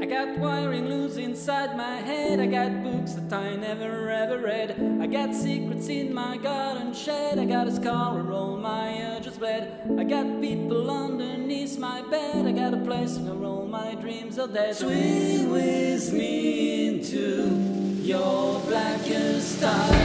I got wiring loose inside my head. I got books that I never ever read. I got secrets in my garden shed. I got a scar all my urges bled. I got people underneath my bed. I got a place where all my dreams are dead. Swing with me into your blackest eye.